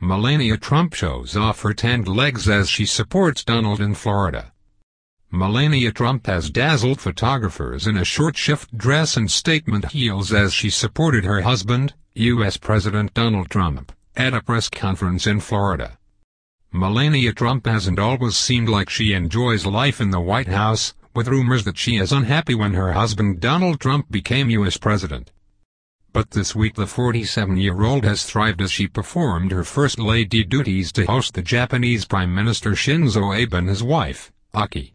Melania Trump shows off her tanned legs as she supports Donald in Florida. Melania Trump has dazzled photographers in a short-shift dress and statement heels as she supported her husband, U.S. President Donald Trump, at a press conference in Florida. Melania Trump hasn't always seemed like she enjoys life in the White House, with rumors that she is unhappy when her husband Donald Trump became U.S. President. But this week the 47-year-old has thrived as she performed her first lady duties to host the Japanese Prime Minister Shinzo Abe and his wife, Akie.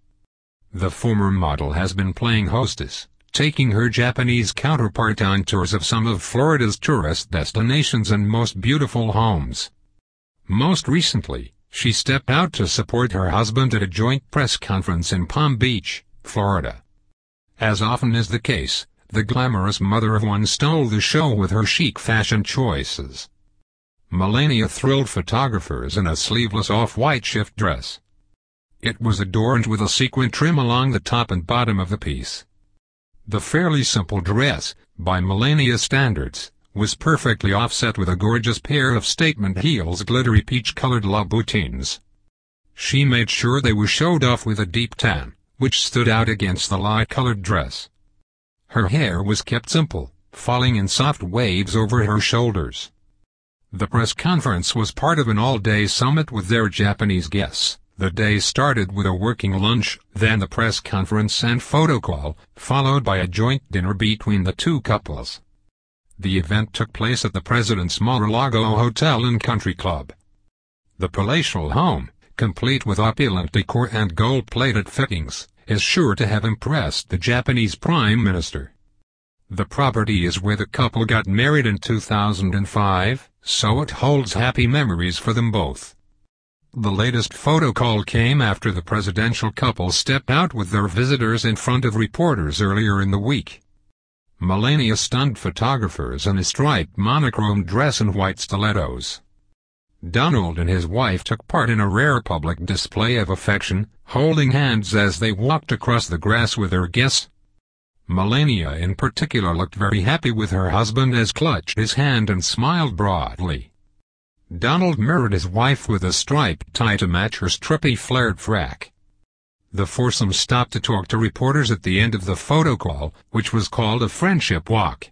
The former model has been playing hostess, taking her Japanese counterpart on tours of some of Florida's tourist destinations and most beautiful homes. Most recently, she stepped out to support her husband at a joint press conference in Palm Beach, Florida. As often is the case, the glamorous mother of one stole the show with her chic fashion choices. Melania thrilled photographers in a sleeveless off-white shift dress. It was adorned with a sequin trim along the top and bottom of the piece. The fairly simple dress, by Melania standards, was perfectly offset with a gorgeous pair of statement heels glittery peach-colored Louboutins. She made sure they were showed off with a deep tan, which stood out against the light-colored dress. Her hair was kept simple, falling in soft waves over her shoulders. The press conference was part of an all-day summit with their Japanese guests. The day started with a working lunch, then the press conference and photo call, followed by a joint dinner between the two couples. The event took place at the President's Mar-a-Lago Hotel and Country Club. The palatial home, complete with opulent decor and gold-plated fittings, is sure to have impressed the Japanese Prime Minister. The property is where the couple got married in 2005, so it holds happy memories for them both. The latest photo call came after the presidential couple stepped out with their visitors in front of reporters earlier in the week. Melania stunned photographers in a striped monochrome dress and white stilettos. Donald and his wife took part in a rare public display of affection, holding hands as they walked across the grass with their guests. Melania in particular looked very happy with her husband as clutched his hand and smiled broadly. Donald mirrored his wife with a striped tie to match her strippy flared frack. The foursome stopped to talk to reporters at the end of the photo call, which was called a friendship walk.